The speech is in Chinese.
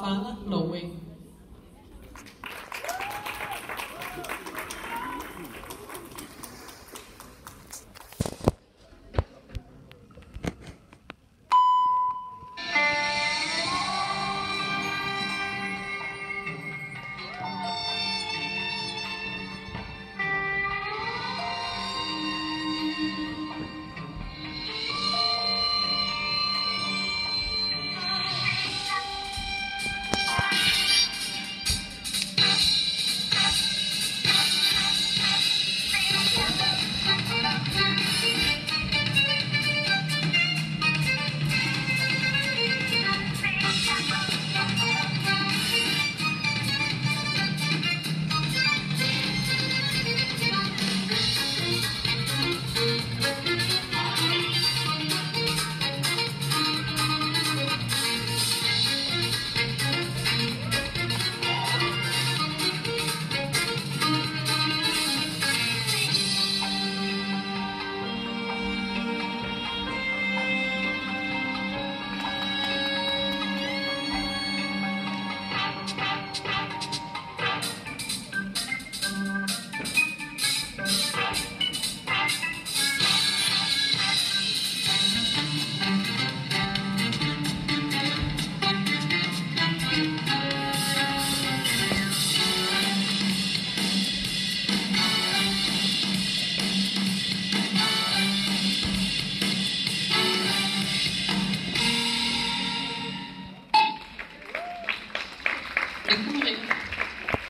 完了老魏。Découvrez.